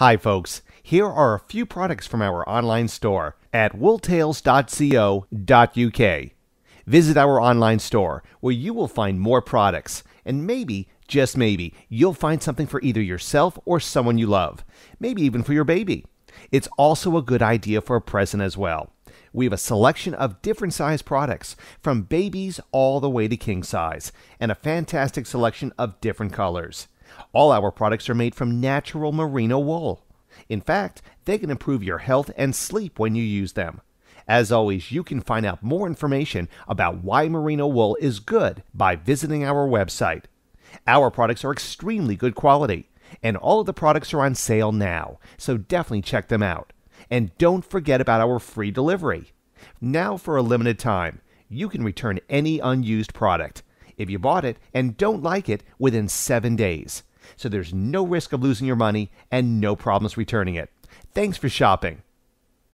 Hi, folks. Here are a few products from our online store at wooltales.co.uk. Visit our online store where you will find more products and maybe, just maybe, you'll find something for either yourself or someone you love, maybe even for your baby. It's also a good idea for a present as well. We have a selection of different size products, from babies all the way to king size, and a fantastic selection of different colors. All our products are made from natural merino wool. In fact, they can improve your health and sleep when you use them. As always, you can find out more information about why merino wool is good by visiting our website. Our products are extremely good quality, and all of the products are on sale now, so definitely check them out. And don't forget about our free delivery. Now, for a limited time, you can return any unused product if you bought it and don't like it within seven days. So there's no risk of losing your money and no problems returning it. Thanks for shopping.